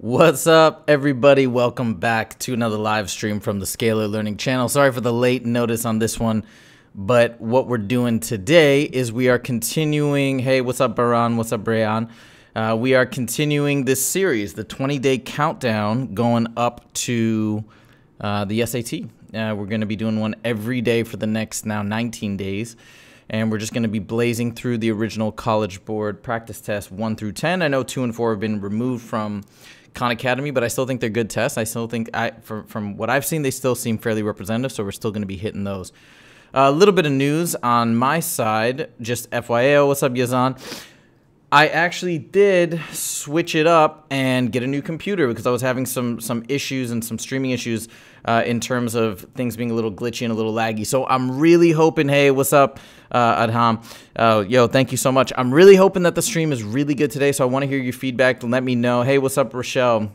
What's up, everybody? Welcome back to another live stream from the Scalar Learning Channel. Sorry for the late notice on this one, but what we're doing today is we are continuing. Hey, what's up, Baran? What's up, Brian? Uh, we are continuing this series, the 20 day countdown, going up to uh, the SAT. Uh, we're going to be doing one every day for the next now 19 days and we're just going to be blazing through the original College Board practice test 1 through 10. I know 2 and 4 have been removed from Khan Academy, but I still think they're good tests. I still think, I from, from what I've seen, they still seem fairly representative, so we're still going to be hitting those. A little bit of news on my side, just FYI. What's up, Yazan? I actually did switch it up and get a new computer because I was having some some issues and some streaming issues uh, in terms of things being a little glitchy and a little laggy. So I'm really hoping. Hey, what's up, uh, Adham? Uh, yo, thank you so much. I'm really hoping that the stream is really good today. So I want to hear your feedback. Let me know. Hey, what's up, Rochelle?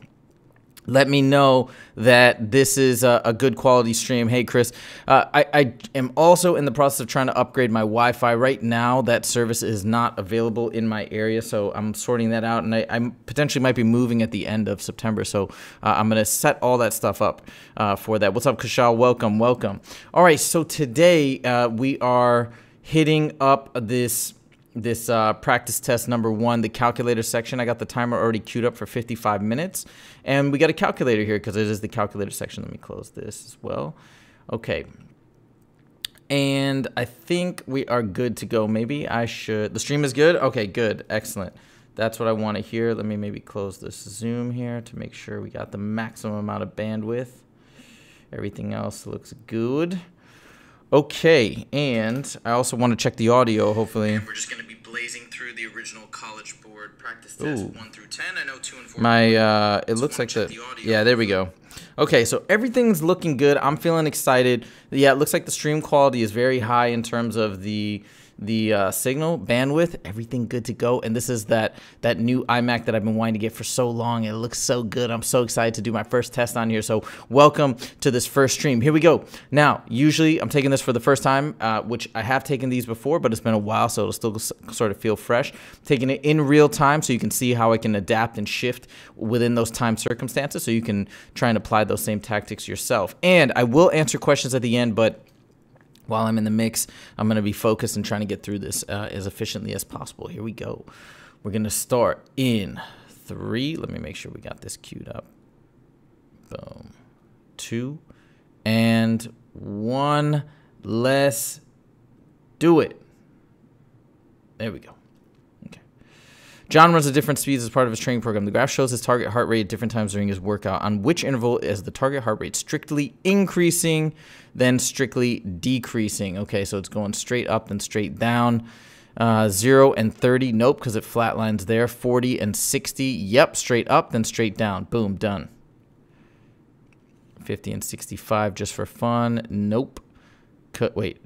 Let me know that this is a, a good quality stream. Hey, Chris, uh, I, I, am also in the process of trying to upgrade my Wi Fi. Right now, that service is not available in my area, so I'm sorting that out. And I, I potentially might be moving at the end of September, so uh, I'm going to set all that stuff up uh, for that. What's up, Kashal? Welcome, welcome. All right, so today uh, we are hitting up this this uh, practice test number one, the calculator section. I got the timer already queued up for 55 minutes. And we got a calculator here because it is the calculator section. Let me close this as well. Okay. And I think we are good to go. Maybe I should. The stream is good? Okay, good. Excellent. That's what I want to hear. Let me maybe close this Zoom here to make sure we got the maximum amount of bandwidth. Everything else looks good. Okay, and I also want to check the audio, hopefully. And we're just going to be blazing through the original College Board practice test 1 through 10. I know 2 and 4. My, uh, it looks like the, the yeah, there we go. Okay, so everything's looking good. I'm feeling excited. Yeah, it looks like the stream quality is very high in terms of the the uh, signal bandwidth, everything good to go. And this is that that new iMac that I've been wanting to get for so long. It looks so good. I'm so excited to do my first test on here. So welcome to this first stream. Here we go. Now, usually I'm taking this for the first time, uh, which I have taken these before, but it's been a while, so it'll still sort of feel fresh. taking it in real time so you can see how I can adapt and shift within those time circumstances so you can try and apply those same tactics yourself. And I will answer questions at the end, but while I'm in the mix, I'm going to be focused and trying to get through this uh, as efficiently as possible. Here we go. We're going to start in three. Let me make sure we got this queued up. Boom. Two and one. Let's do it. There we go. John runs at different speeds as part of his training program. The graph shows his target heart rate at different times during his workout. On which interval is the target heart rate strictly increasing, then strictly decreasing? Okay, so it's going straight up then straight down. Uh, 0 and 30, nope, because it flatlines there. 40 and 60, yep, straight up, then straight down. Boom, done. 50 and 65 just for fun. Nope. Cut, wait.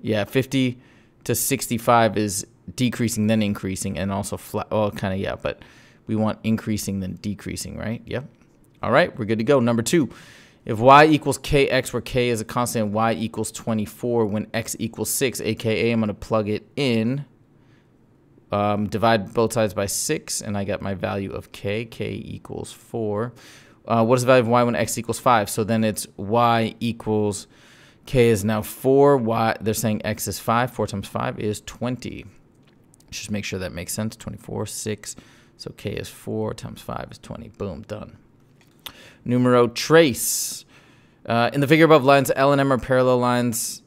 Yeah, 50 to 65 is decreasing then increasing and also flat well kind of yeah but we want increasing then decreasing right? Yep. All right we're good to go. Number two if y equals kx where k is a constant y equals 24 when x equals 6 aka i'm going to plug it in um, divide both sides by 6 and i got my value of k k equals 4 uh, what is the value of y when x equals 5 so then it's y equals k is now 4 y they're saying x is 5 4 times 5 is 20 just make sure that makes sense. 24, 6. So k is 4 times 5 is 20. Boom, done. Numero trace. Uh, in the figure above, lines L and M are parallel lines.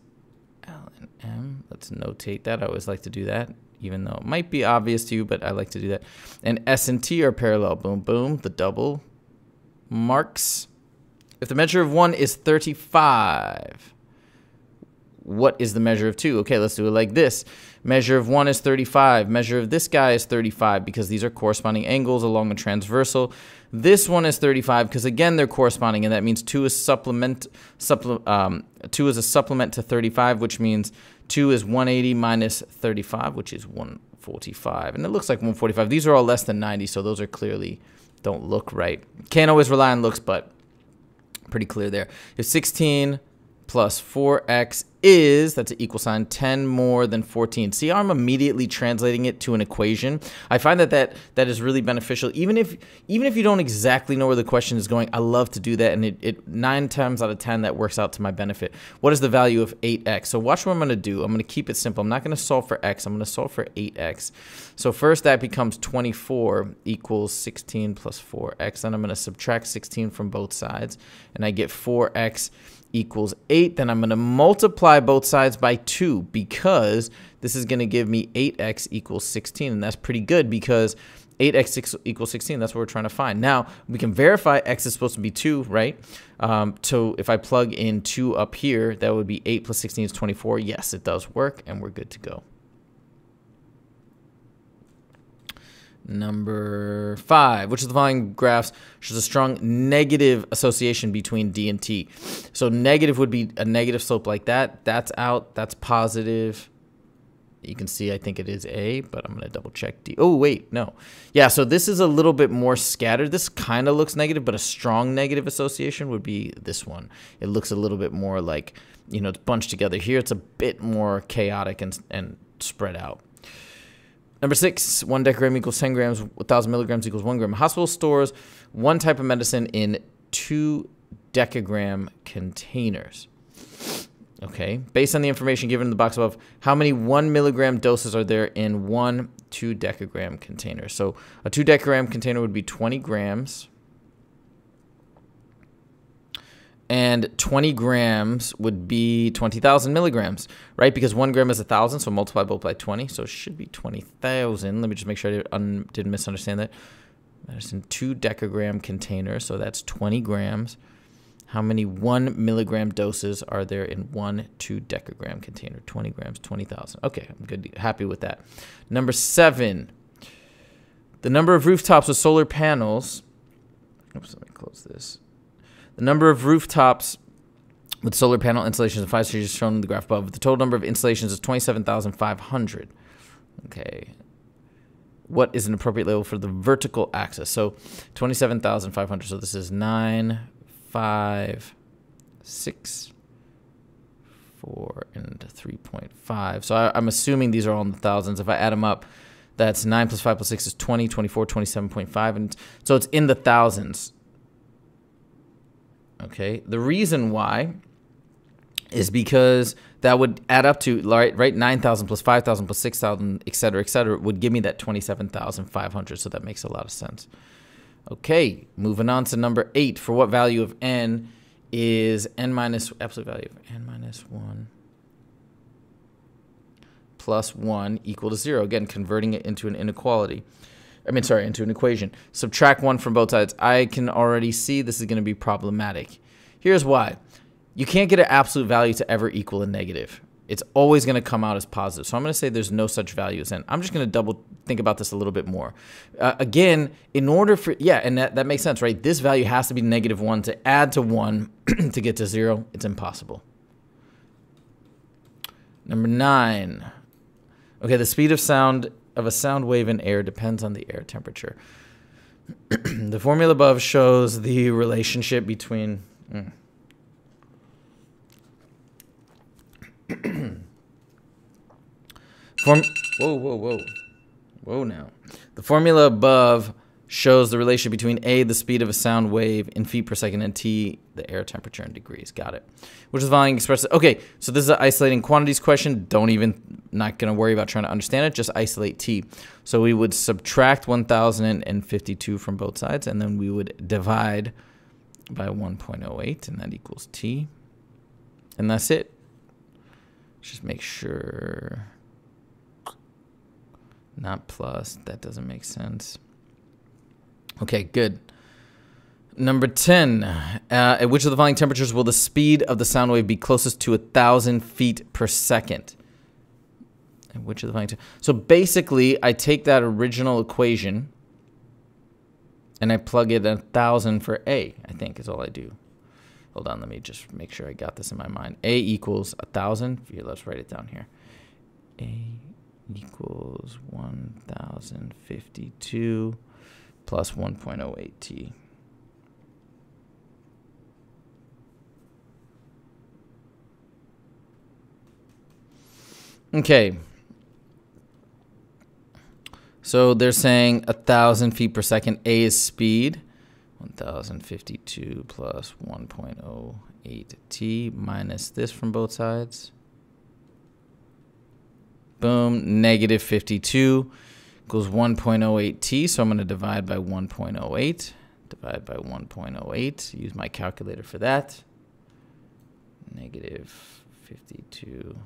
L and M. Let's notate that. I always like to do that, even though it might be obvious to you, but I like to do that. And S and T are parallel. Boom, boom. The double marks. If the measure of 1 is 35, what is the measure of 2? Okay, let's do it like this. Measure of 1 is 35. Measure of this guy is 35 because these are corresponding angles along a transversal. This one is 35 because, again, they're corresponding, and that means 2 is, supplement, supple, um, 2 is a supplement to 35, which means 2 is 180 minus 35, which is 145. And it looks like 145. These are all less than 90, so those are clearly don't look right. Can't always rely on looks, but pretty clear there. If 16 plus 4x is, that's an equal sign, 10 more than 14. See how I'm immediately translating it to an equation? I find that that, that is really beneficial. Even if even if you don't exactly know where the question is going, I love to do that. And it, it nine times out of 10, that works out to my benefit. What is the value of 8x? So watch what I'm going to do. I'm going to keep it simple. I'm not going to solve for x. I'm going to solve for 8x. So first that becomes 24 equals 16 plus 4x. Then I'm going to subtract 16 from both sides. And I get 4x equals 8. Then I'm going to multiply both sides by 2 because this is going to give me 8x equals 16. And that's pretty good because 8x equals 16. That's what we're trying to find. Now, we can verify x is supposed to be 2, right? Um, so if I plug in 2 up here, that would be 8 plus 16 is 24. Yes, it does work, and we're good to go. Number five, which is the following graphs shows a strong negative association between D and T. So negative would be a negative slope like that. That's out. That's positive. You can see I think it is A, but I'm going to double check D. Oh, wait, no. Yeah, so this is a little bit more scattered. This kind of looks negative, but a strong negative association would be this one. It looks a little bit more like, you know, it's bunched together. Here it's a bit more chaotic and, and spread out. Number six, one decagram equals 10 grams, 1,000 milligrams equals one gram. Hospital stores one type of medicine in two decagram containers. Okay, based on the information given in the box above, how many one milligram doses are there in one two decagram container? So a two decagram container would be 20 grams. And 20 grams would be 20,000 milligrams, right? Because one gram is a thousand, so multiply both by 20, so it should be 20,000. Let me just make sure I didn't, didn't misunderstand that. That's in two decagram containers, so that's 20 grams. How many one milligram doses are there in one two decagram container? 20 grams, 20,000. Okay, I'm good, happy with that. Number seven, the number of rooftops with solar panels. Oops, let me close this the number of rooftops with solar panel installations in five stages shown in the graph above. The total number of installations is 27,500. Okay. What is an appropriate label for the vertical axis? So 27,500. So this is 9, 5, 6, 4, and 3.5. So I, am assuming these are all in the thousands. If I add them up, that's 9 plus 5 plus 6 is 20, 24, 27.5. And so it's in the thousands. Okay, the reason why is because that would add up to right, right 9,000 plus 5,000 plus 6,000, et cetera, et cetera, would give me that 27,500. So that makes a lot of sense. Okay, moving on to number eight. For what value of n is n minus, absolute value of n minus 1 plus 1 equal to 0? Again, converting it into an inequality. I mean, sorry, into an equation. Subtract 1 from both sides. I can already see this is going to be problematic. Here's why. You can't get an absolute value to ever equal a negative. It's always going to come out as positive. So I'm going to say there's no such values. And I'm just going to double think about this a little bit more. Uh, again, in order for, yeah, and that, that makes sense, right? This value has to be negative 1 to add to 1 to get to 0. It's impossible. Number 9. Okay, the speed of sound of a sound wave in air depends on the air temperature. the formula above shows the relationship between. Mm. Form. Whoa, whoa, whoa, whoa! Now, the formula above shows the relationship between A, the speed of a sound wave in feet per second, and T, the air temperature in degrees. Got it. Which is volume expressed. Okay, so this is an isolating quantities question. Don't even, not going to worry about trying to understand it. Just isolate T. So we would subtract 1,052 from both sides, and then we would divide by 1.08, and that equals T. And that's it. Just make sure. Not plus. That doesn't make sense. Okay, good. Number 10. Uh, at which of the following temperatures will the speed of the sound wave be closest to a 1,000 feet per second? At which of the following... So basically, I take that original equation and I plug it a 1,000 for A, I think is all I do. Hold on, let me just make sure I got this in my mind. A equals a 1,000. Here, let's write it down here. A equals 1,052 plus 1.08t. Okay. So they're saying a thousand feet per second. A is speed. 1052 plus 1.08 t minus this from both sides. Boom, negative 52 equals 1.08 t. So I'm going to divide by 1.08. Divide by 1.08. Use my calculator for that. Negative 52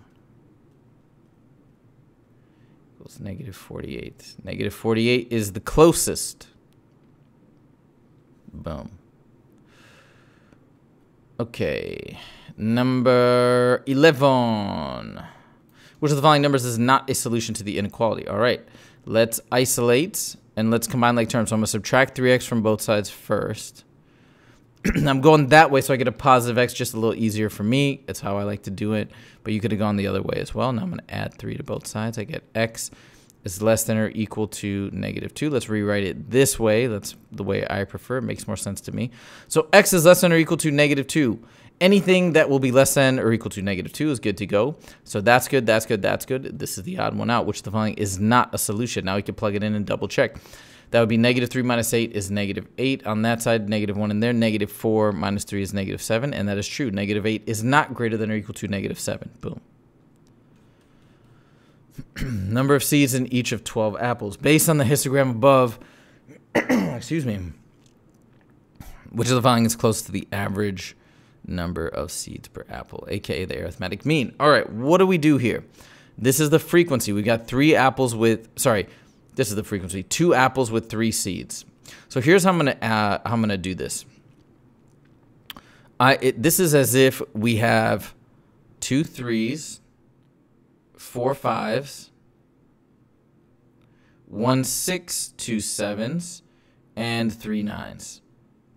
equals negative 48. Negative 48 is the closest. Boom. Okay. Number 11. Which of the following numbers is not a solution to the inequality? All right. Let's isolate and let's combine like terms. So I'm going to subtract 3x from both sides first. I'm going that way so I get a positive x just a little easier for me. That's how I like to do it. But you could have gone the other way as well. Now I'm going to add 3 to both sides. I get x is less than or equal to negative 2. Let's rewrite it this way. That's the way I prefer. It makes more sense to me. So x is less than or equal to negative 2. Anything that will be less than or equal to negative 2 is good to go. So that's good, that's good, that's good. This is the odd one out, which the following is not a solution. Now we can plug it in and double check. That would be negative 3 minus 8 is negative 8. On that side, negative 1 in there. Negative 4 minus 3 is negative 7. And that is true. Negative 8 is not greater than or equal to negative 7. Boom. Number of seeds in each of 12 apples. Based on the histogram above, excuse me, which of the following is close to the average number of seeds per apple, aka the arithmetic mean. All right, what do we do here? This is the frequency. We got three apples with, sorry, this is the frequency, two apples with three seeds. So here's how I'm gonna uh, how I'm gonna do this. I it, this is as if we have two threes, four fives, one six, two sevens, and three nines.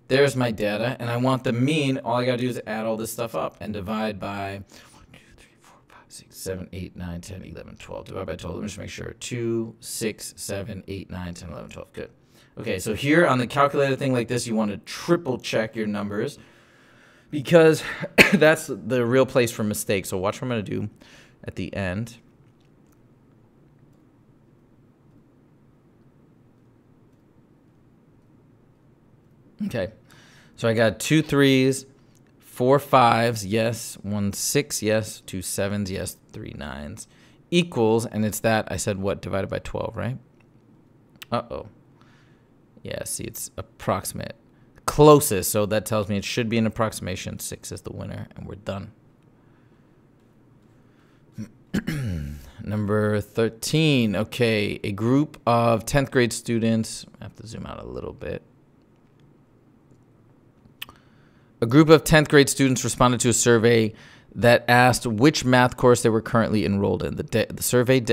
There's my data, and I want the mean. All I gotta do is add all this stuff up and divide by 1, 2, 3, 4, 5, 6, 7, 8, 9, 10, 11, 12. Divide by 12. Let me just make sure. 2, 6, 7, 8, 9, 10, 11, 12. Good. Okay, so here on the calculator thing like this, you want to triple check your numbers because that's the real place for mistakes. So watch what I'm going to do at the end. Okay. So I got two threes, four fives, yes, one six, yes, two sevens, yes, three nines, equals, and it's that, I said what, divided by 12, right? Uh-oh. Yeah, see, it's approximate. Closest, so that tells me it should be an approximation. Six is the winner, and we're done. Number 13. Okay, a group of 10th grade students. I have to zoom out a little bit. A group of 10th grade students responded to a survey that asked which math course they were currently enrolled in. The, the survey,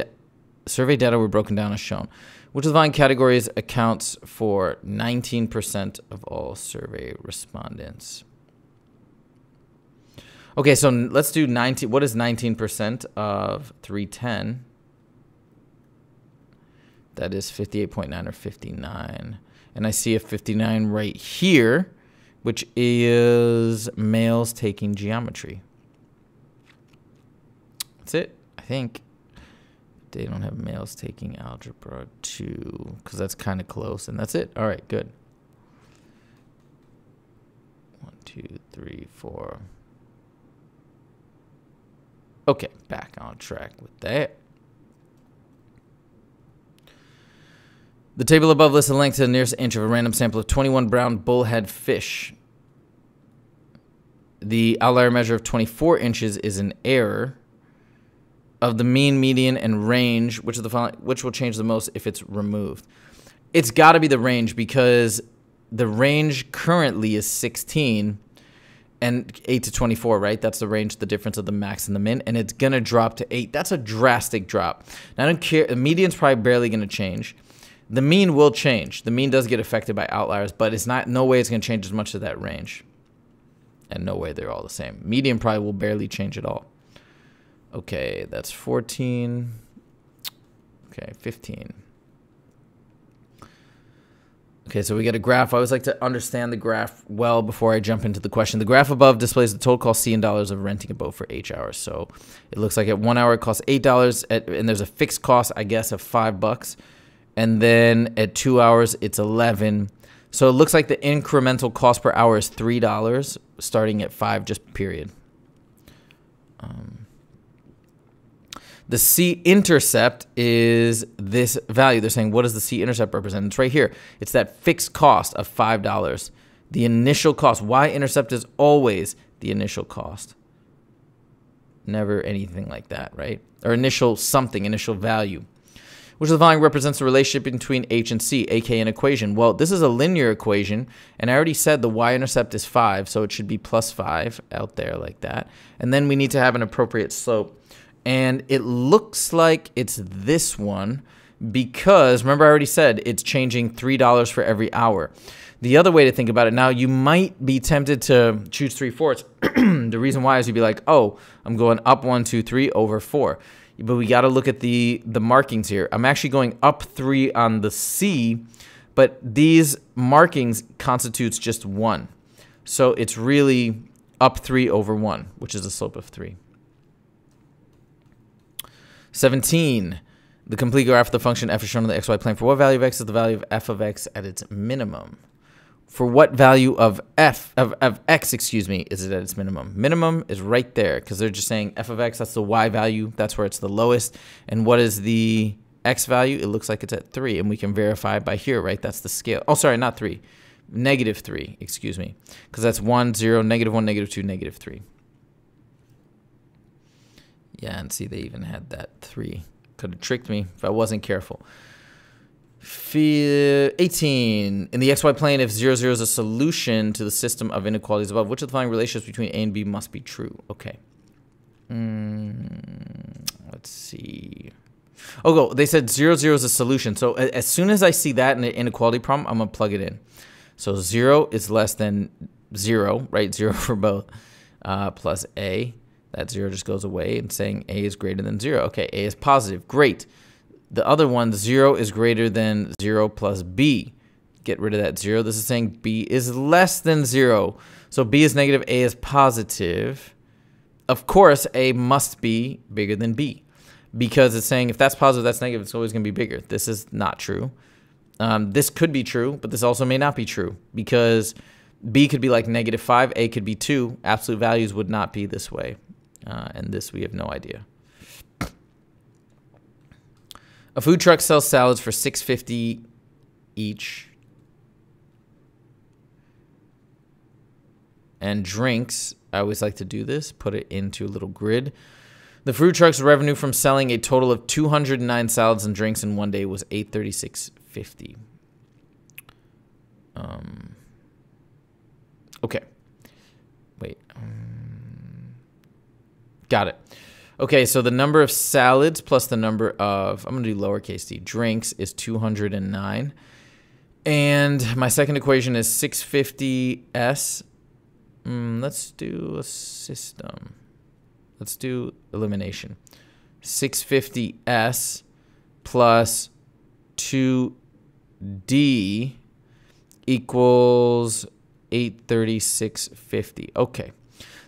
survey data were broken down as shown. Which of the following categories accounts for 19% of all survey respondents? Okay, so let's do 19. What is 19% of 310? That is 58.9 or 59. And I see a 59 right here which is males taking geometry. That's it, I think. They don't have males taking algebra 2 because that's kind of close, and that's it. All right, good. One, two, three, four. Okay, back on track with that. The table above lists the length to the nearest inch of a random sample of 21 brown bullhead fish. The outlier measure of 24 inches is an error of the mean, median, and range, which of the following, which will change the most if it's removed. It's got to be the range because the range currently is 16 and 8 to 24, right? That's the range, the difference of the max and the min, and it's gonna drop to 8. That's a drastic drop. Now, I don't care. The median's probably barely gonna change. The mean will change. The mean does get affected by outliers, but it's not no way it's going to change as much as that range. And no way they're all the same. Median probably will barely change at all. Okay, that's 14. Okay, 15. Okay, so we get a graph. I always like to understand the graph well before I jump into the question. The graph above displays the total cost C in dollars of renting a boat for H hours. So it looks like at one hour it costs eight dollars, and there's a fixed cost, I guess, of five bucks. And then at two hours it's eleven. So it looks like the incremental cost per hour is three dollars, starting at five, just period. Um, the c-intercept is this value. They're saying, what does the c-intercept represent? It's right here. It's that fixed cost of $5. The initial cost. Y-intercept is always the initial cost. Never anything like that, right? Or initial something, initial value. Which the following represents the relationship between h and c, aka an equation? Well, this is a linear equation, and I already said the y-intercept is 5, so it should be plus 5 out there like that. And then we need to have an appropriate slope and it looks like it's this one because remember I already said it's changing $3 for every hour. The other way to think about it now, you might be tempted to choose 3 fourths. the reason why is you'd be like, oh, I'm going up one, two, three over 4. But we got to look at the, the markings here. I'm actually going up 3 on the C, but these markings constitutes just 1. So it's really up 3 over 1, which is a slope of 3. 17. The complete graph of the function f is shown on the xy plane. For what value of x is the value of f of x at its minimum? For what value of f, of, of x, excuse me, is it at its minimum? Minimum is right there because they're just saying f of x, that's the y value. That's where it's the lowest. And what is the x value? It looks like it's at 3. And we can verify by here, right? That's the scale. Oh, sorry, not 3. Negative 3, excuse me. Because that's 1, 0, negative 1, negative 2, negative 3. Yeah, and see, they even had that three. Could have tricked me if I wasn't careful. 18. In the xy plane, if 0, 0 is a solution to the system of inequalities above, which of the following relationships between A and B must be true? Okay. Mm, let's see. Oh, go. They said 0, 0 is a solution. So as soon as I see that in an inequality problem, I'm going to plug it in. So 0 is less than 0, right? 0 for both, uh, plus A that zero just goes away and saying a is greater than zero. Okay, a is positive. Great. The other one, zero is greater than zero plus b. Get rid of that zero. This is saying b is less than zero. So b is negative, a is positive. Of course, a must be bigger than b because it's saying if that's positive, that's negative, it's always going to be bigger. This is not true. Um, this could be true, but this also may not be true because b could be like negative 5, a could be 2. Absolute values would not be this way. Uh, and this we have no idea. A food truck sells salads for six fifty each. And drinks, I always like to do this, put it into a little grid. The food truck's revenue from selling a total of 209 salads and drinks in one day was 836.50. Um Okay. Wait. Um, Got it. Okay, so the number of salads plus the number of, I'm going to do lowercase d, drinks is 209. And my second equation is 650s. Mm, let's do a system. Let's do elimination. 650s plus 2d equals 836.50. Okay.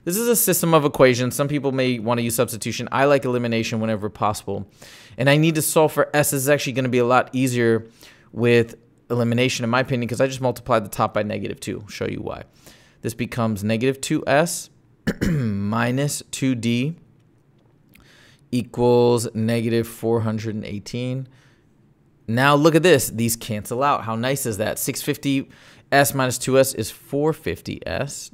This is a system of equations. Some people may want to use substitution. I like elimination whenever possible. And I need to solve for s. This is actually going to be a lot easier with elimination, in my opinion, because I just multiplied the top by negative 2. I'll show you why. This becomes negative 2s minus 2d equals negative 418. Now look at this. These cancel out. How nice is that? 650s minus 2s is 450s.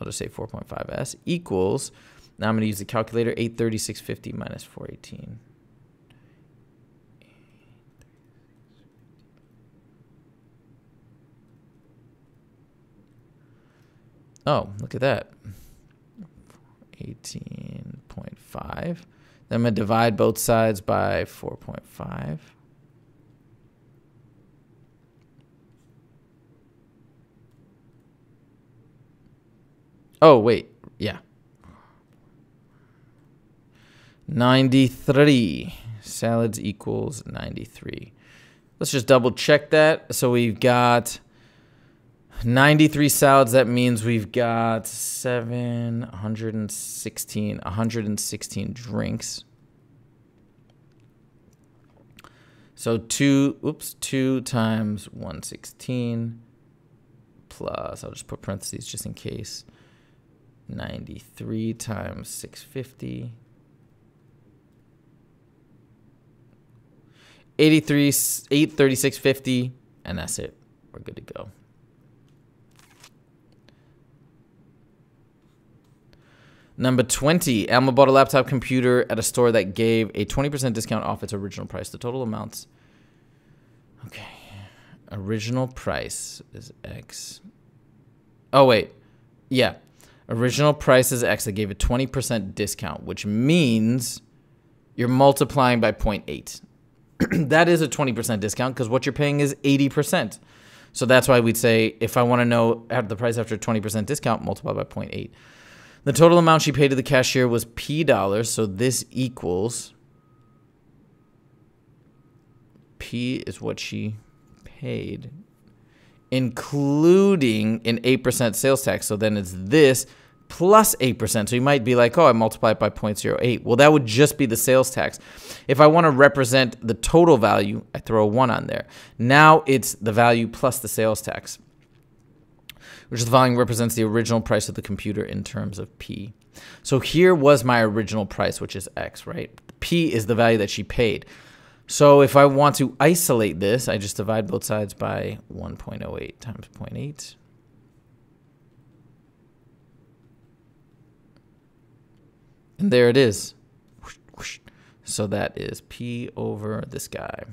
I'll just say 4.5s equals, now I'm going to use the calculator, 836.50 minus 418. Oh, look at that. 18.5. Then I'm going to divide both sides by 4.5. Oh, wait. Yeah. 93. Salads equals 93. Let's just double check that. So we've got 93 salads. That means we've got 716, 116 drinks. So two, oops, two times 116 plus, I'll just put parentheses just in case, 93 times 650. 83, 836.50, and that's it. We're good to go. Number 20, Alma bought a laptop computer at a store that gave a 20% discount off its original price. The total amounts. Okay. Original price is X. Oh, wait. Yeah. Original price is X. They gave a 20% discount, which means you're multiplying by 0.8. that is a 20% discount because what you're paying is 80%. So that's why we'd say if I want to know the price after 20% discount, multiply by 0.8. The total amount she paid to the cashier was P dollars, so this equals P is what she paid, including an 8% sales tax. So then it's this plus 8%. So you might be like, oh, I multiply it by 0.08. Well, that would just be the sales tax. If I want to represent the total value, I throw a 1 on there. Now it's the value plus the sales tax which the volume represents the original price of the computer in terms of P. So here was my original price, which is X, right? P is the value that she paid. So if I want to isolate this, I just divide both sides by 1.08 times 0.8. And there it is. So that is P over this guy.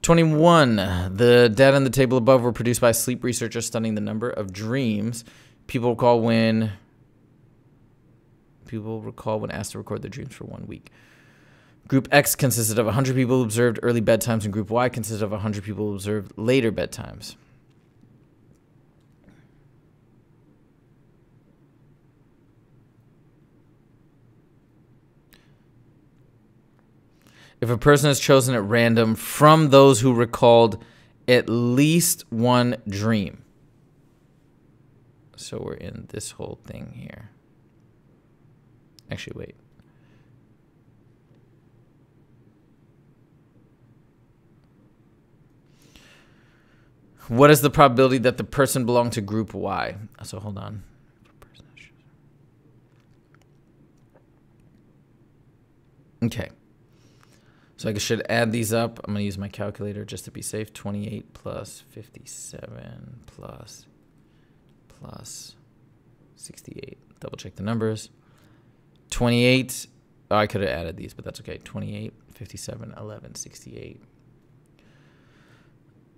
21. The data in the table above were produced by sleep researchers studying the number of dreams people recall when people recall when asked to record their dreams for one week. Group X consisted of 100 people who observed early bedtimes, and Group Y consisted of 100 people who observed later bedtimes. if a person is chosen at random from those who recalled at least one dream. So we're in this whole thing here. Actually, wait. What is the probability that the person belonged to group Y? So hold on. Okay. So I should add these up. I'm going to use my calculator just to be safe. 28 plus 57 plus plus 68. Double check the numbers. 28. Oh, I could have added these, but that's okay. 28, 57, 11, 68.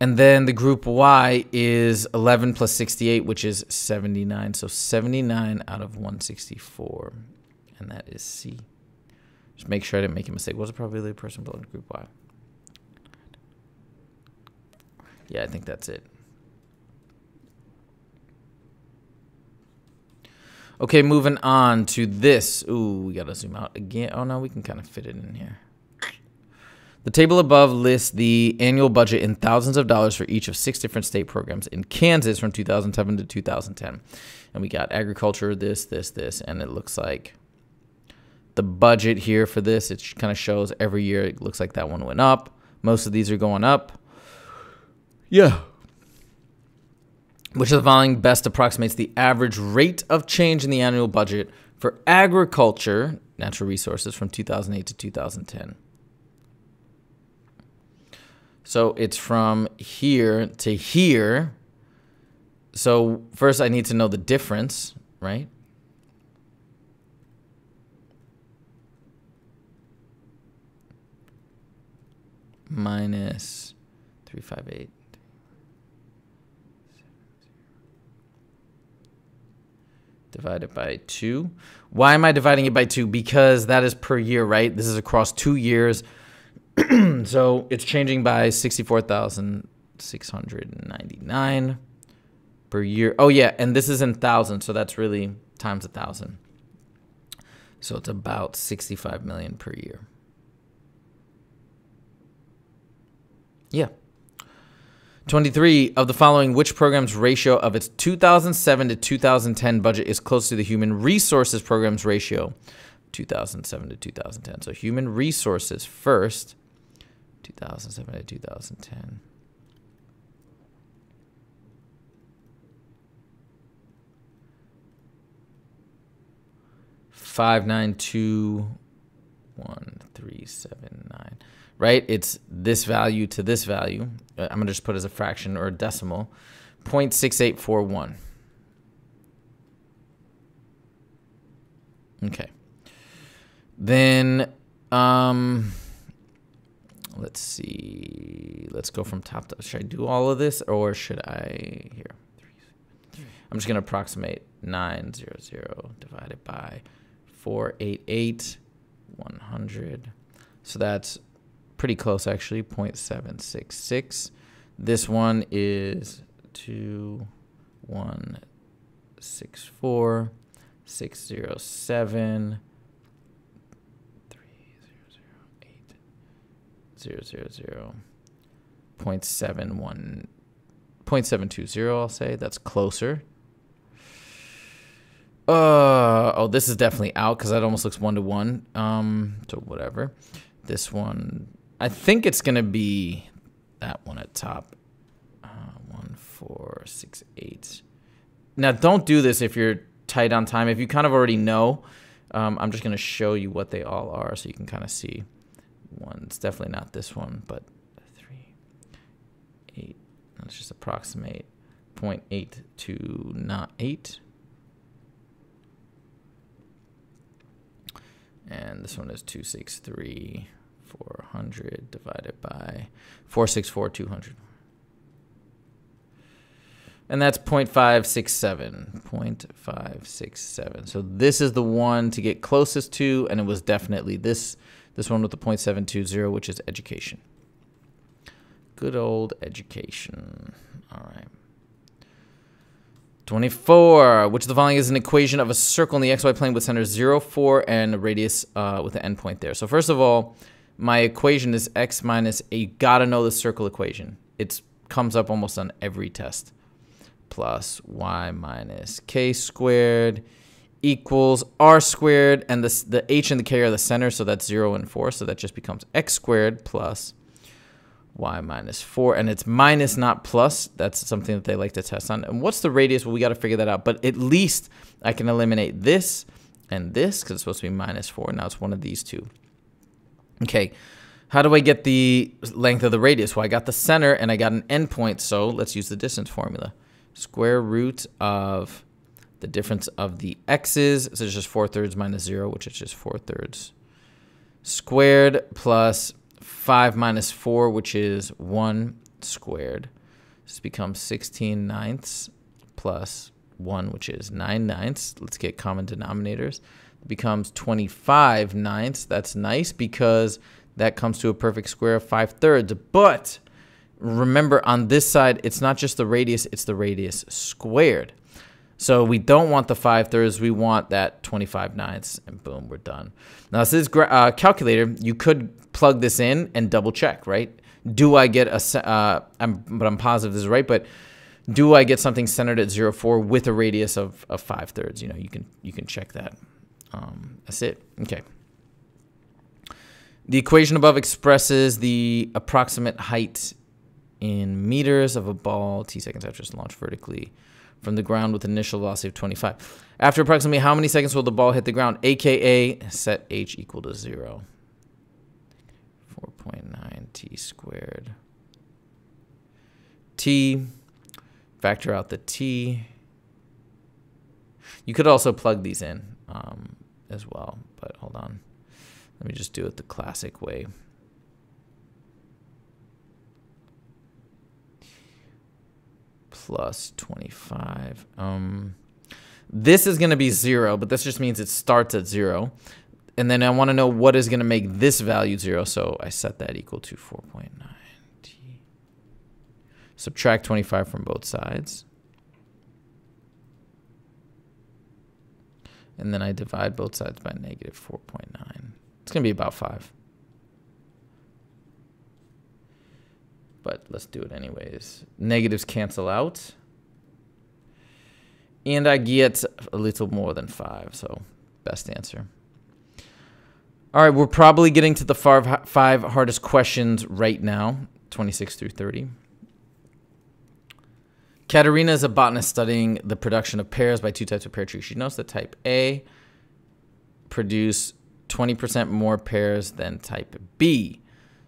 And then the group Y is 11 plus 68, which is 79. So 79 out of 164. And that is C. Just make sure I didn't make a mistake. What's the probability of person belonging to group Y? Yeah, I think that's it. Okay, moving on to this. Ooh, we gotta zoom out again. Oh no, we can kind of fit it in here. The table above lists the annual budget in thousands of dollars for each of six different state programs in Kansas from 2007 to 2010. And we got agriculture, this, this, this, and it looks like the budget here for this. It kind of shows every year it looks like that one went up. Most of these are going up. Yeah. Which of the following best approximates the average rate of change in the annual budget for agriculture, natural resources from 2008 to 2010? So it's from here to here. So first I need to know the difference, right? minus 358. divided by 2. Why am I dividing it by 2? Because that is per year, right? This is across two years. so it's changing by 64,699 per year. Oh, yeah, and this is in thousands, so that's really times a 1,000. So it's about 65 million per year. Yeah. 23 of the following which program's ratio of its 2007 to 2010 budget is close to the human resources program's ratio? 2007 to 2010 so human resources first 2007 to 2010 five nine two one three seven nine right? It's this value to this value. Uh, I'm going to just put as a fraction or a decimal, 0.6841. Okay. Then, um, let's see. Let's go from top to, should I do all of this or should I, here, I'm just going to approximate 900 divided by 488, 100. So that's pretty close actually, 0.766. This one is 2164 607 0.71 0.720 I'll say. That's closer. Uh oh this is definitely out because that almost looks one to one. Um so whatever. This one I think it's going to be that one at top. Uh, one, four, six, eight. Now, don't do this if you're tight on time. If you kind of already know, um, I'm just going to show you what they all are so you can kind of see. One, it's definitely not this one, but three, eight. Let's just approximate 0.8 to not 8. And this one is 263. 400 divided by 464, 200. And that's 0.567, 0.567. So this is the one to get closest to, and it was definitely this, this one with the 0.720, which is education. Good old education. All right. 24. Which of the following is an equation of a circle in the xy plane with center 0, 4, and a radius uh, with an endpoint there? So first of all, my equation is x minus, you gotta know the circle equation. It comes up almost on every test. Plus y minus k squared equals r squared, and the, the h and the k are the center, so that's 0 and 4, so that just becomes x squared plus y minus 4, and it's minus, not plus. That's something that they like to test on. And what's the radius? Well, we got to figure that out, but at least I can eliminate this and this, because it's supposed to be minus 4. Now it's one of these two. Okay, how do I get the length of the radius? Well, I got the center and I got an endpoint, so let's use the distance formula. Square root of the difference of the x's, so it's just 4 thirds minus 0, which is just 4 thirds squared, plus 5 minus 4, which is 1 squared. This becomes 16 ninths plus 1, which is 9 ninths. Let's get common denominators becomes 25 ninths. That's nice because that comes to a perfect square of 5 thirds. But remember on this side, it's not just the radius, it's the radius squared. So we don't want the 5 thirds, we want that 25 ninths, and boom, we're done. Now this is uh, calculator, you could plug this in and double check, right? Do I get a, uh, I'm, but I'm positive this is right, but do I get something centered at 0, 4 with a radius of, of 5 thirds? You know, you can, you can check that. Um, that's it. Okay. The equation above expresses the approximate height in meters of a ball t seconds after it's launched vertically from the ground with initial velocity of 25. After approximately how many seconds will the ball hit the ground? AKA set h equal to 0. 4.9 t squared. T, factor out the t. You could also plug these in. Um, as well. But hold on. Let me just do it the classic way. Plus 25. Um, this is going to be 0, but this just means it starts at 0. And then I want to know what is going to make this value 0. So I set that equal to 4.9 t. Subtract 25 from both sides. And then I divide both sides by negative 4.9. It's going to be about 5. but let's do it anyways. Negatives cancel out. And I get a little more than 5, so best answer. All right, we're probably getting to the five, five hardest questions right now, 26 through 30. Katerina is a botanist studying the production of pears by two types of pear trees. She knows that type A produce 20% more pears than type B.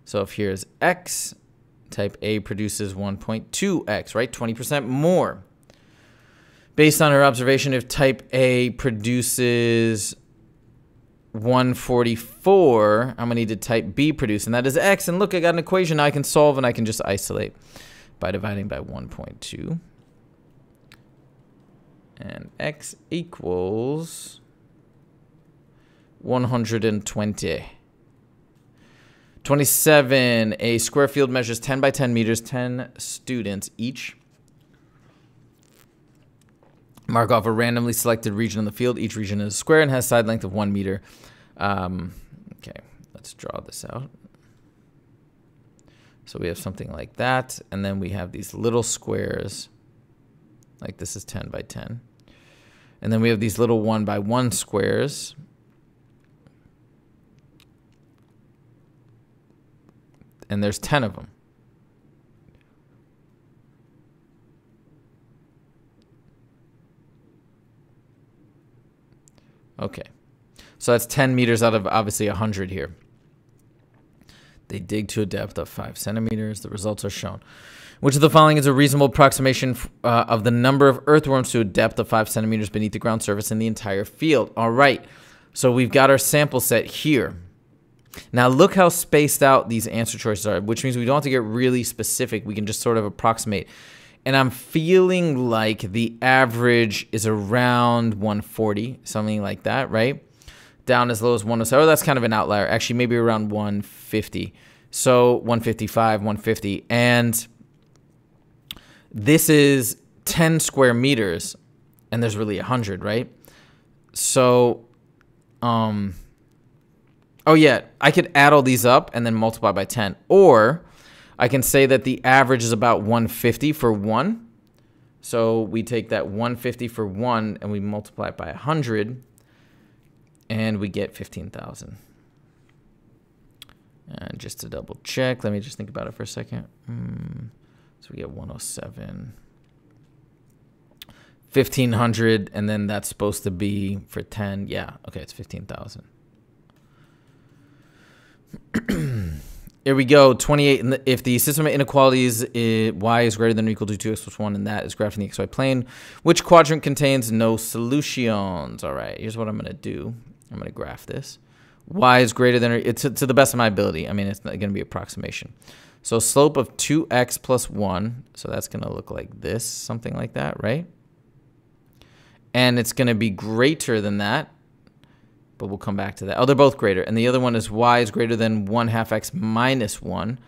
So if here's X, type A produces 1.2X, right? 20% more. Based on her observation, if type A produces 144, I'm going to need to type B produce? And that is X. And look, I got an equation I can solve and I can just isolate by dividing by 1.2. And X equals 120. 27, a square field measures 10 by 10 meters, 10 students each. Mark off a randomly selected region in the field. Each region is a square and has side length of one meter. Um, okay, let's draw this out. So we have something like that, and then we have these little squares, like this is 10 by 10. And then we have these little one by one squares. And there's 10 of them. Okay. So that's 10 meters out of obviously 100 here. They dig to a depth of 5 centimeters. The results are shown. Which of the following is a reasonable approximation uh, of the number of earthworms to a depth of 5 centimeters beneath the ground surface in the entire field? All right. So we've got our sample set here. Now look how spaced out these answer choices are, which means we don't have to get really specific. We can just sort of approximate. And I'm feeling like the average is around 140, something like that, right? Down as low as 107. Oh, that's kind of an outlier. Actually, maybe around 150. So 155, 150. And this is 10 square meters, and there's really 100, right? So, um, oh yeah, I could add all these up and then multiply by 10. Or I can say that the average is about 150 for one. So we take that 150 for one and we multiply it by 100 and we get 15,000. And just to double check, let me just think about it for a second. Mm, so we get 107. 1500 and then that's supposed to be for 10 yeah okay it's 15000 Here we go. 28. If the system of inequalities is, y is greater than or equal to 2x plus 1, and that is graphed in the xy plane, which quadrant contains no solutions? All right, here's what I'm going to do. I'm going to graph this. y is greater than or it's to, to the best of my ability. I mean, it's going to be approximation. So slope of 2x plus 1, so that's going to look like this, something like that, right? And it's going to be greater than that but we'll come back to that. Oh, they're both greater. And the other one is y is greater than 1 half x minus 1.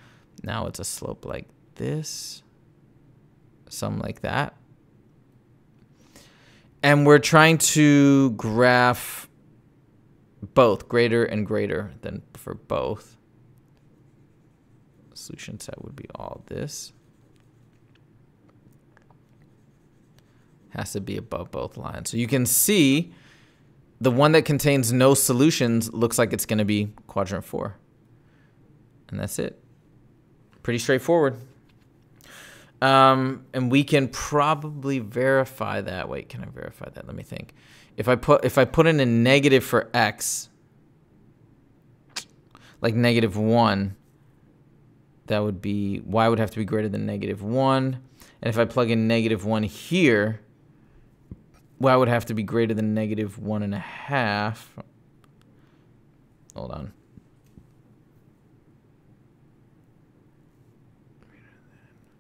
Now it's a slope like this, something like that. And we're trying to graph both, greater and greater than for both. Solution set would be all this. Has to be above both lines. So you can see the one that contains no solutions looks like it's going to be quadrant four. And that's it. Pretty straightforward. Um, and we can probably verify that. Wait, can I verify that? Let me think. If I put if I put in a negative for x, like negative one, that would be y would have to be greater than negative one. And if I plug in negative one here, y would have to be greater than negative one and a half. Hold on.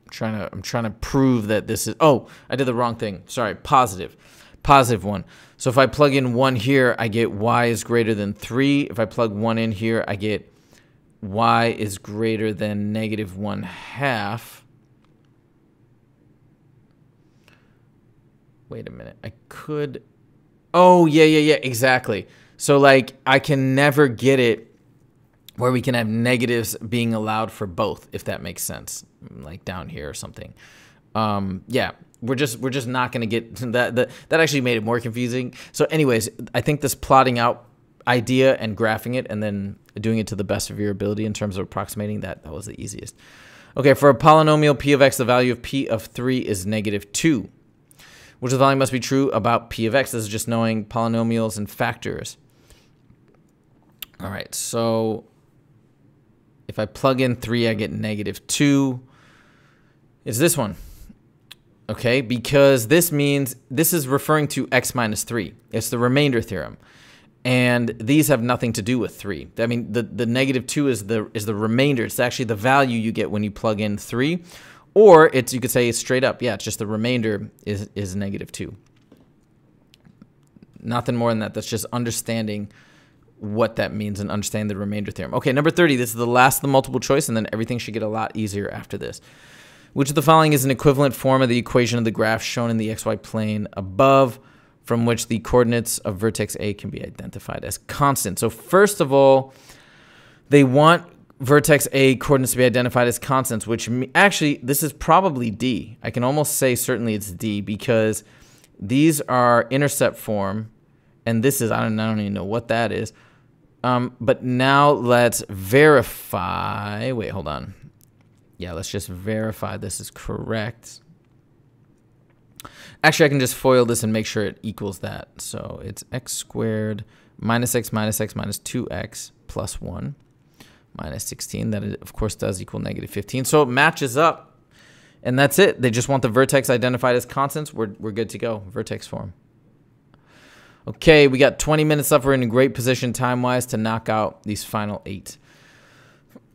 I'm trying to I'm trying to prove that this is oh I did the wrong thing sorry positive positive one so if I plug in one here I get y is greater than 3 if I plug one in here I get y is greater than negative 1 half wait a minute. I could. Oh, yeah, yeah, yeah, exactly. So, like, I can never get it where we can have negatives being allowed for both, if that makes sense, like down here or something. Um, yeah, we're just we're just not going to get that, that. That actually made it more confusing. So, anyways, I think this plotting out idea and graphing it and then doing it to the best of your ability in terms of approximating that that was the easiest. Okay, for a polynomial p of x, the value of p of 3 is negative 2, which the value must be true about p of x. This is just knowing polynomials and factors. All right, so if I plug in 3, I get negative 2. Is this one. Okay, because this means this is referring to x minus 3. It's the remainder theorem. And these have nothing to do with 3. I mean, the, the negative 2 is the is the remainder. It's actually the value you get when you plug in 3. Or it's you could say straight up, yeah, it's just the remainder is, is negative 2. Nothing more than that. That's just understanding what that means and understand the remainder theorem. Okay, number 30, this is the last of the multiple choice, and then everything should get a lot easier after this. Which of the following is an equivalent form of the equation of the graph shown in the xy plane above, from which the coordinates of vertex A can be identified as constant. So first of all, they want vertex A coordinates to be identified as constants, which actually, this is probably D. I can almost say certainly it's D because these are intercept form, and this is, I don't, I don't even know what that is. Um, but now let's verify. Wait, hold on. Yeah, let's just verify this is correct. Actually, I can just FOIL this and make sure it equals that. So it's x squared minus x minus x minus 2x plus 1 minus 16. That, of course, does equal negative 15. So it matches up. And that's it. They just want the vertex identified as constants. We're, we're good to go. Vertex form. Okay, we got 20 minutes left. We're in a great position time-wise to knock out these final eight.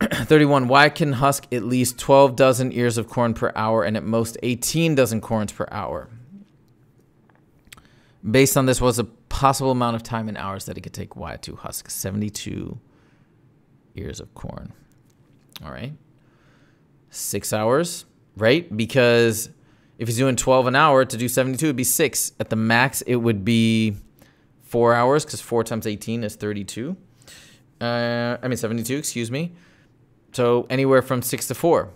31. Wyatt can husk at least 12 dozen ears of corn per hour and at most 18 dozen corns per hour? Based on this, was a possible amount of time in hours that it could take Wyatt to husk 72 ears of corn. All right. Six hours, right? Because if he's doing 12 an hour to do 72, it'd be six. At the max, it would be four hours because four times 18 is 32. Uh, I mean, 72, excuse me. So anywhere from six to four.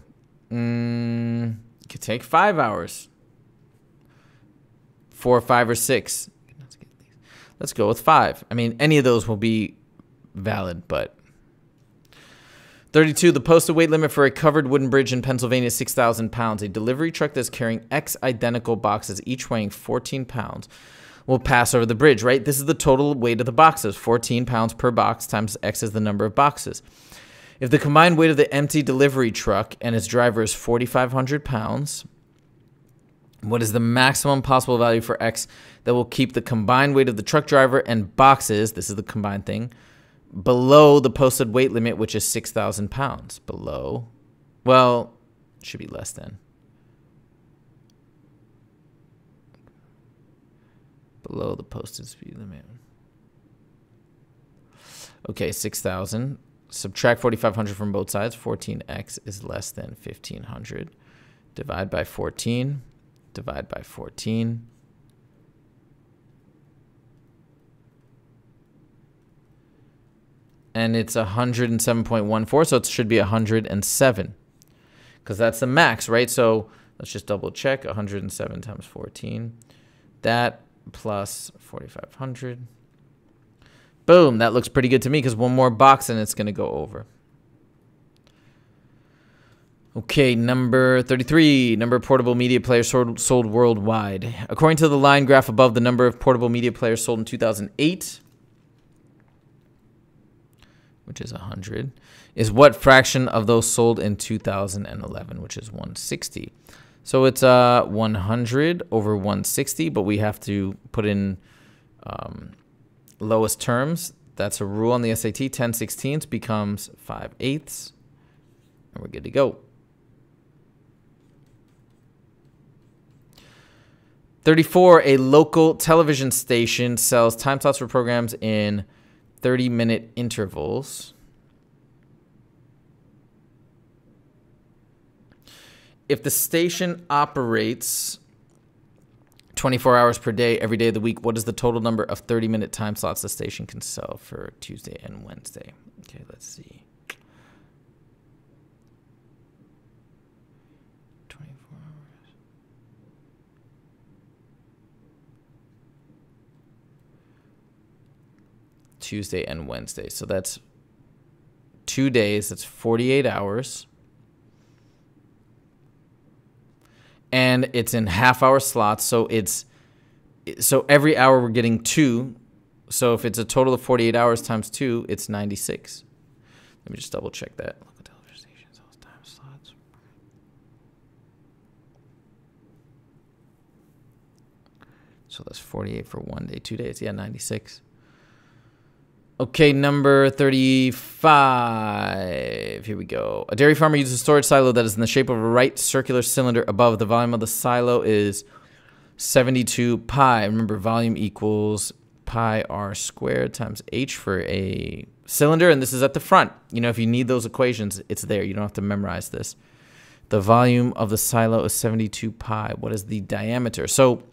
Mm, could take five hours. Four, five, or six. Let's go with five. I mean, any of those will be valid, but 32. The posted weight limit for a covered wooden bridge in Pennsylvania is 6,000 pounds. A delivery truck that's carrying X identical boxes, each weighing 14 pounds, will pass over the bridge, right? This is the total weight of the boxes, 14 pounds per box times X is the number of boxes. If the combined weight of the empty delivery truck and its driver is 4,500 pounds, what is the maximum possible value for X that will keep the combined weight of the truck driver and boxes, this is the combined thing, below the posted weight limit, which is 6,000 pounds? Below, well, should be less than. below the posted speed limit. Okay, 6,000. Subtract 4,500 from both sides. 14x is less than 1,500. Divide by 14. Divide by 14. And it's 107.14, so it should be 107. Because that's the max, right? So let's just double check. 107 times 14. That plus 4,500. Boom, that looks pretty good to me because one more box and it's going to go over. Okay, number 33, number of portable media players sold, sold worldwide. According to the line graph above, the number of portable media players sold in 2008, which is 100, is what fraction of those sold in 2011, which is 160. So it's uh 100 over 160, but we have to put in um, lowest terms. That's a rule on the SAT. 10 sixteenths becomes 5 eighths. And we're good to go. 34, a local television station sells time slots for programs in 30 minute intervals. if the station operates 24 hours per day, every day of the week. What is the total number of 30 minute time slots the station can sell for Tuesday and Wednesday? Okay, let's see. 24 hours. Tuesday and Wednesday. So that's two days, that's 48 hours. And it's in half hour slots. So it's so every hour we're getting two. So if it's a total of 48 hours times two, it's 96. Let me just double check that. Local television stations, all time slots. So that's 48 for one day, two days. Yeah, 96. Okay, number 35. Here we go. A dairy farmer uses a storage silo that is in the shape of a right circular cylinder above. The volume of the silo is 72 pi. Remember, volume equals pi r squared times h for a cylinder, and this is at the front. You know, if you need those equations, it's there. You don't have to memorize this. The volume of the silo is 72 pi. What is the diameter? So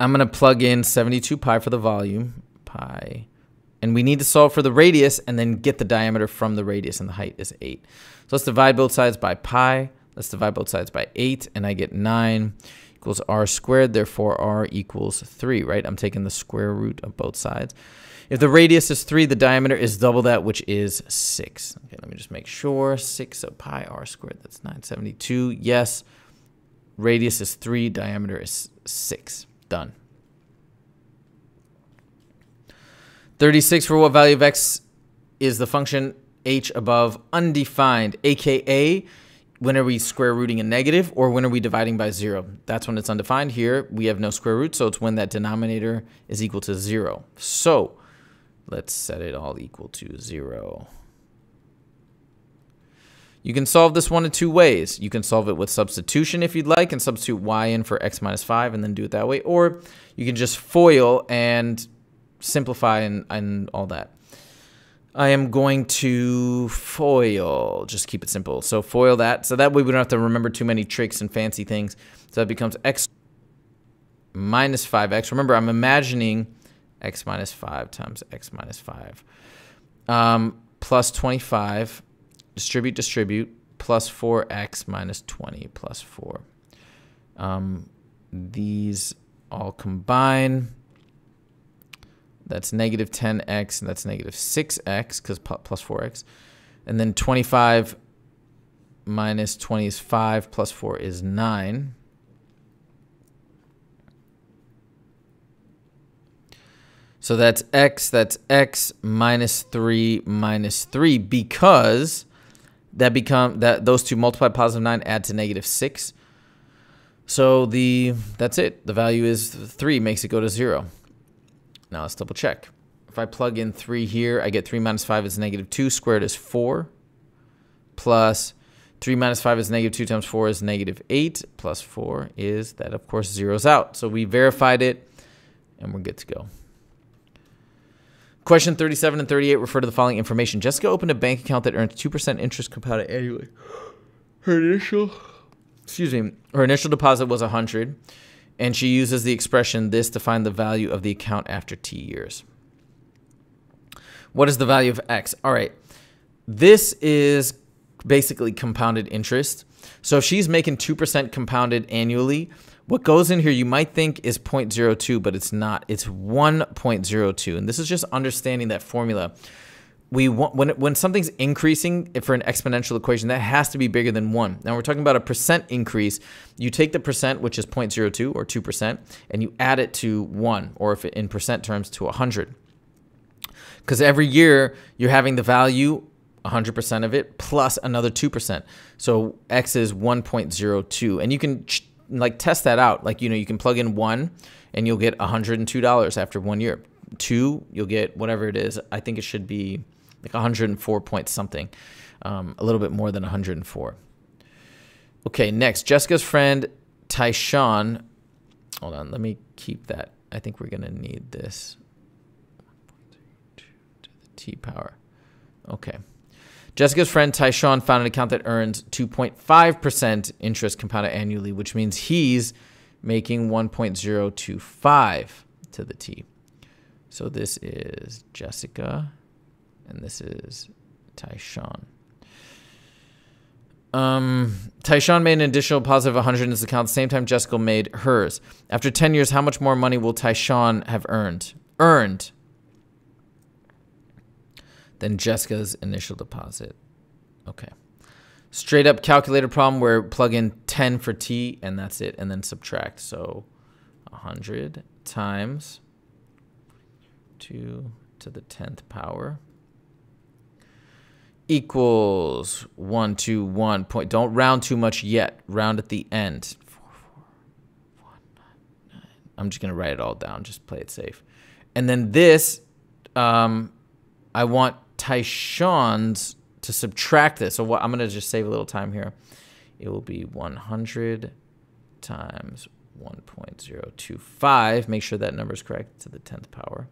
I'm going to plug in 72 pi for the volume, pi and we need to solve for the radius and then get the diameter from the radius, and the height is 8. So let's divide both sides by pi. Let's divide both sides by 8, and I get 9 equals r squared. Therefore, r equals 3, right? I'm taking the square root of both sides. If the radius is 3, the diameter is double that, which is 6. Okay, let me just make sure. 6, so pi r squared, that's 972. Yes, radius is 3, diameter is 6. Done. 36 for what value of x is the function h above undefined, aka when are we square rooting a negative or when are we dividing by zero? That's when it's undefined. Here we have no square root, so it's when that denominator is equal to zero. So let's set it all equal to zero. You can solve this one in two ways. You can solve it with substitution if you'd like and substitute y in for x minus 5 and then do it that way. Or you can just FOIL and simplify and, and all that. I am going to FOIL, just keep it simple. So FOIL that, so that way we don't have to remember too many tricks and fancy things. So that becomes x minus 5x. Remember, I'm imagining x minus 5 times x minus 5. Um, plus 25, distribute, distribute, plus 4x minus 20 plus 4. Um, these all combine that's negative 10x, and that's negative 6x, because plus 4x. And then 25 minus 20 is 5, plus 4 is 9. So that's x, that's x minus 3 minus 3, because that become that those two multiply positive 9 add to negative 6. So the that's it. The value is 3, makes it go to 0. Now let's double check. If I plug in 3 here, I get 3 minus 5 is negative 2. Squared is 4. Plus 3 minus 5 is negative 2 times 4 is negative 8. Plus 4 is, that of course zeroes out. So we verified it, and we're good to go. Question 37 and 38 refer to the following information. Jessica opened a bank account that earns 2% interest compounded annually. Her initial, excuse me, her initial deposit was 100 and she uses the expression this to find the value of the account after t years. What is the value of x? All right, this is basically compounded interest. So if she's making 2% compounded annually, what goes in here you might think is 0.02, but it's not. It's 1.02. And this is just understanding that formula we want when when something's increasing for an exponential equation that has to be bigger than 1 now we're talking about a percent increase. You take the percent which is 0.02 or 2% and you add it to 1 or if in percent terms to 100 because every year you're having the value 100% of it plus another 2% so x is 1.02 and you can like test that out. Like you know you can plug in 1 and you'll get $102 after one year. Two you'll get whatever it is. I think it should be like 104 point something, um, a little bit more than 104. Okay, next, Jessica's friend Tyshawn. Hold on, let me keep that. I think we're gonna need this. To the T power. Okay. Jessica's friend Tyshawn found an account that earns 2.5% interest compounded annually, which means he's making 1.025 to the T. So this is Jessica and this is Tyshawn. Um, Tyshawn made an additional positive 100 in his account. The same time Jessica made hers. After 10 years, how much more money will Tyshawn have earned? Earned. than Jessica's initial deposit. Okay. Straight up calculator problem where plug in 10 for T and that's it, and then subtract. So 100 times 2 to the 10th power equals 1 to 1 point. Don't round too much yet. Round at the end. Four, four, one, nine, nine. I'm just going to write it all down. Just play it safe. And then this, um, I want Tyshawn's to subtract this. So what, I'm going to just save a little time here. It will be 100 times 1.025. Make sure that number is correct to the 10th power.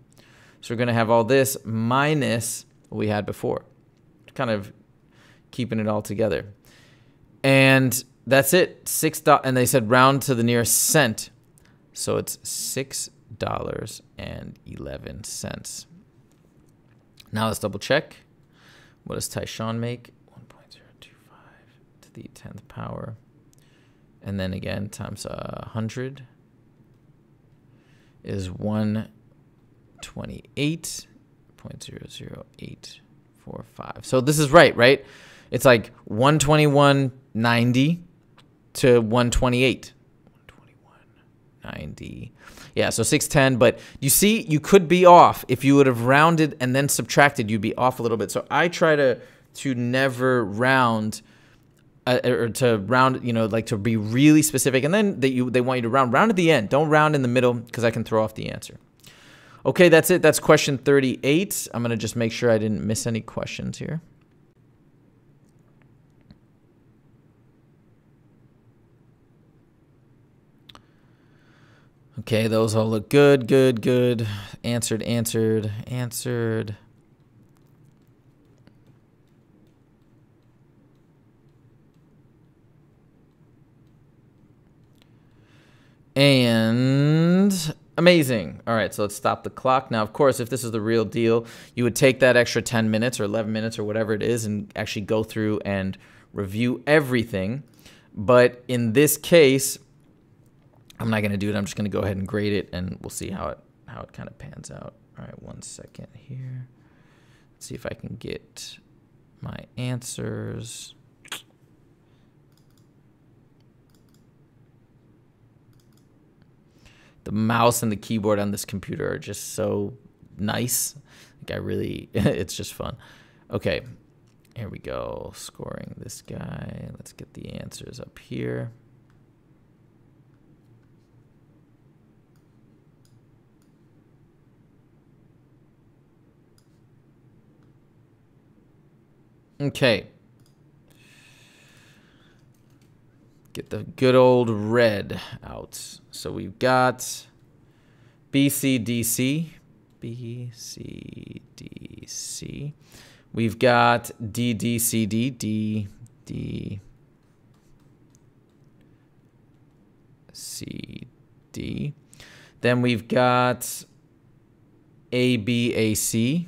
So we're going to have all this minus what we had before. Kind of keeping it all together. And that's it. Six dot, and they said round to the nearest cent. So it's six dollars and eleven cents. Now let's double check. What does Tyshawn make? 1.025 to the 10th power. And then again, times uh, 100 is 128.00845. So this is right, right? It's like 121.90 to 128. 121.90 yeah, so 610. But you see, you could be off. If you would have rounded and then subtracted, you'd be off a little bit. So I try to to never round uh, or to round, you know, like to be really specific. And then that you they want you to round round at the end. Don't round in the middle because I can throw off the answer. Okay, that's it. That's question 38. I'm going to just make sure I didn't miss any questions here. Okay, those all look good, good, good. Answered, answered, answered. And amazing. All right, so let's stop the clock. Now, of course, if this is the real deal, you would take that extra 10 minutes or 11 minutes or whatever it is and actually go through and review everything. But in this case, I'm not going to do it. I'm just going to go ahead and grade it and we'll see how it how it kind of pans out. All right, one second here. Let's see if I can get my answers. The mouse and the keyboard on this computer are just so nice. Like I really, it's just fun. Okay, here we go. Scoring this guy. Let's get the answers up here. Okay. Get the good old red out. So we've got BCDC. BCDC. We've got DDCD. D, D, C, D. Then we've got ABAC.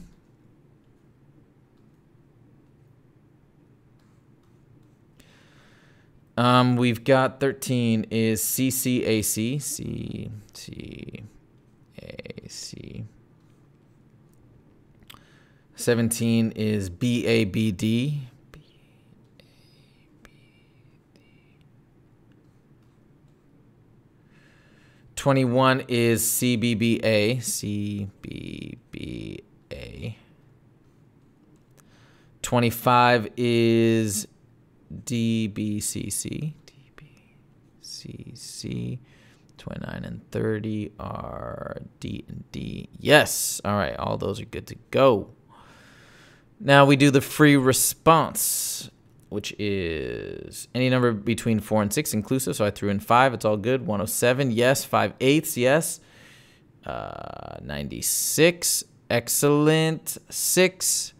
Um, we've got 13 is CCAC. CCAC. 17 is BABD. 21 is CBBA. CBBA. 25 is DBCC. DBCC. 29 and 30 are D and D. Yes. All right. All those are good to go. Now we do the free response, which is any number between 4 and 6 inclusive. So I threw in 5. It's all good. 107. Yes. 5 eighths. Yes. Uh, 96. Excellent. 6.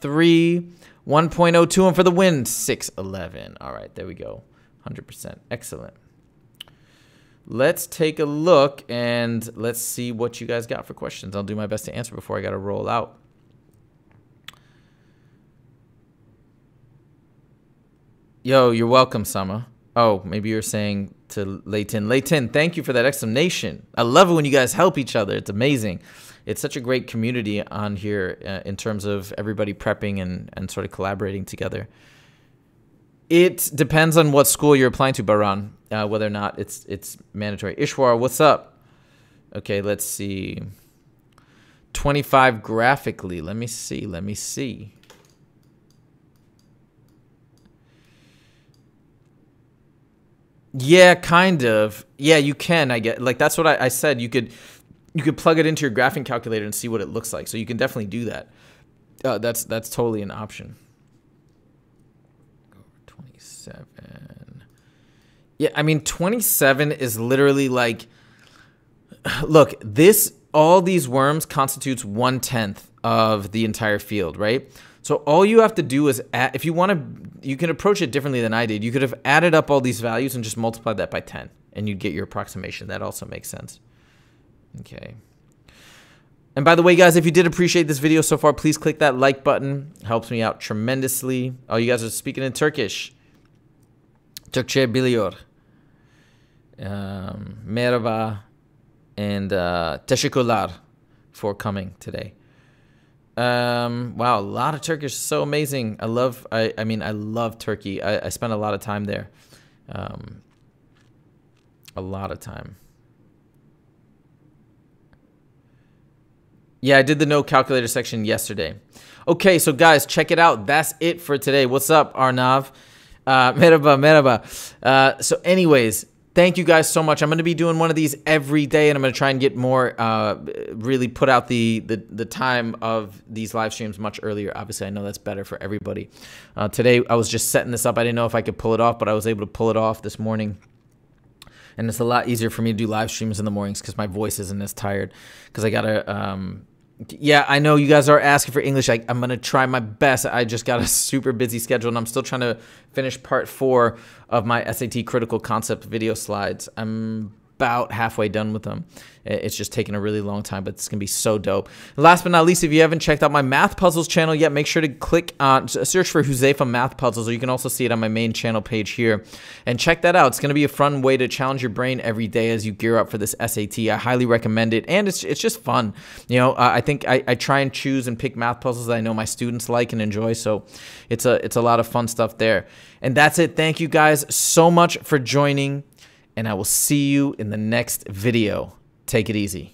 3. 1.02 and for the win, 611. All right, there we go. 100%. Excellent. Let's take a look and let's see what you guys got for questions. I'll do my best to answer before I got to roll out. Yo, you're welcome, Sama. Oh, maybe you're saying to Leighton. Leighton, thank you for that explanation. I love it when you guys help each other. It's amazing. It's such a great community on here uh, in terms of everybody prepping and, and sort of collaborating together. It depends on what school you're applying to, Baran, uh, whether or not it's it's mandatory. Ishwar, what's up? Okay, let's see. 25 graphically. Let me see. Let me see. Yeah, kind of. Yeah, you can. I get like that's what I, I said. You could you could plug it into your graphing calculator and see what it looks like. So you can definitely do that. Uh, that's that's totally an option. Twenty seven. Yeah, I mean twenty seven is literally like. Look, this all these worms constitutes one tenth of the entire field, right? So all you have to do is add, if you want to, you can approach it differently than I did. You could have added up all these values and just multiplied that by 10 and you'd get your approximation. That also makes sense. Okay. And by the way, guys, if you did appreciate this video so far, please click that like button. It helps me out tremendously. Oh, you guys are speaking in Turkish. Türkçe biliyor. Um, merhaba and uh, teşekkürler for coming today. Um, wow, a lot of Turkish, so amazing. I love, I, I mean, I love Turkey. I, I spent a lot of time there. Um, a lot of time. Yeah, I did the no calculator section yesterday. Okay, so guys, check it out. That's it for today. What's up, Arnav? Uh, merhaba, merhaba. Uh, so anyways, thank you guys so much. I'm going to be doing one of these every day, and I'm going to try and get more, uh, really put out the, the, the time of these live streams much earlier. Obviously, I know that's better for everybody. Uh, today, I was just setting this up. I didn't know if I could pull it off, but I was able to pull it off this morning. And it's a lot easier for me to do live streams in the mornings because my voice isn't as tired. Because I got to um, yeah, I know you guys are asking for English. I, am going to try my best. I just got a super busy schedule and I'm still trying to finish part four of my SAT critical concept video slides. I'm about halfway done with them. It's just taking a really long time, but it's going to be so dope. Last but not least, if you haven't checked out my math puzzles channel yet, make sure to click on, search for Huzefa Math Puzzles, or you can also see it on my main channel page here. And check that out. It's going to be a fun way to challenge your brain every day as you gear up for this SAT. I highly recommend it, and it's, it's just fun. You know, uh, I think I, I try and choose and pick math puzzles that I know my students like and enjoy, so it's a, it's a lot of fun stuff there. And that's it. Thank you guys so much for joining and I will see you in the next video. Take it easy.